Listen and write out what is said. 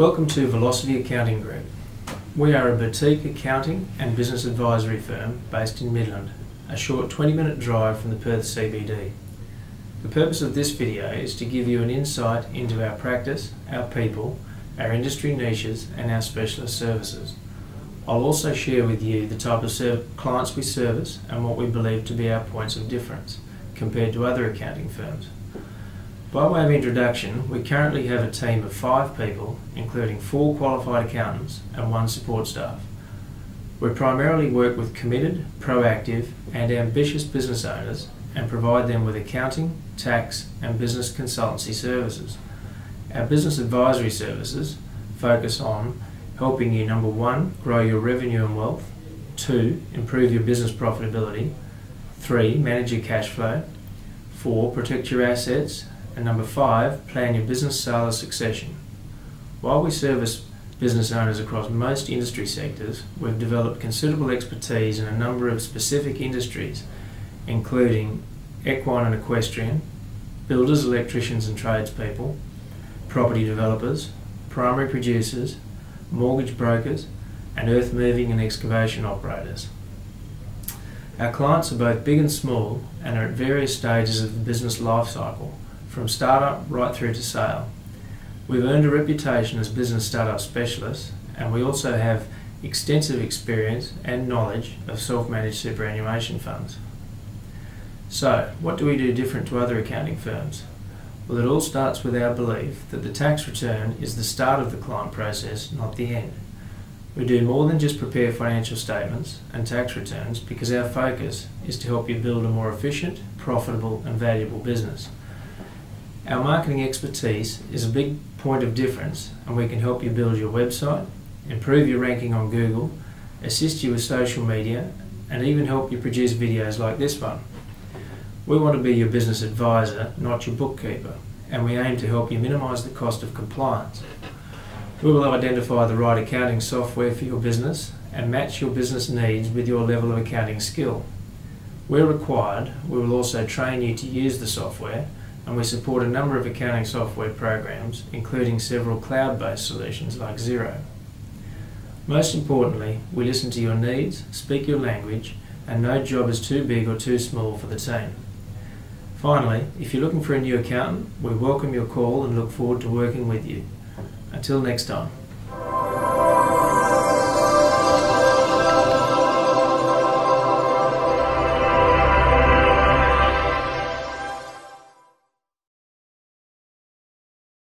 Welcome to Velocity Accounting Group. We are a boutique accounting and business advisory firm based in Midland, a short 20 minute drive from the Perth CBD. The purpose of this video is to give you an insight into our practice, our people, our industry niches and our specialist services. I'll also share with you the type of clients we service and what we believe to be our points of difference compared to other accounting firms. By way of introduction, we currently have a team of five people, including four qualified accountants and one support staff. We primarily work with committed, proactive, and ambitious business owners and provide them with accounting, tax, and business consultancy services. Our business advisory services focus on helping you number one, grow your revenue and wealth, two, improve your business profitability, three, manage your cash flow, four, protect your assets, and number five, plan your business sale or succession. While we service business owners across most industry sectors, we've developed considerable expertise in a number of specific industries, including equine and equestrian, builders, electricians and tradespeople, property developers, primary producers, mortgage brokers, and earth moving and excavation operators. Our clients are both big and small and are at various stages of the business life cycle from startup right through to sale. We've earned a reputation as business startup specialists and we also have extensive experience and knowledge of self-managed superannuation funds. So, what do we do different to other accounting firms? Well, it all starts with our belief that the tax return is the start of the client process, not the end. We do more than just prepare financial statements and tax returns because our focus is to help you build a more efficient, profitable and valuable business. Our marketing expertise is a big point of difference and we can help you build your website, improve your ranking on Google, assist you with social media and even help you produce videos like this one. We want to be your business advisor, not your bookkeeper, and we aim to help you minimise the cost of compliance. We will identify the right accounting software for your business and match your business needs with your level of accounting skill. Where required, we will also train you to use the software and we support a number of accounting software programs, including several cloud-based solutions like Xero. Most importantly, we listen to your needs, speak your language, and no job is too big or too small for the team. Finally, if you're looking for a new accountant, we welcome your call and look forward to working with you. Until next time.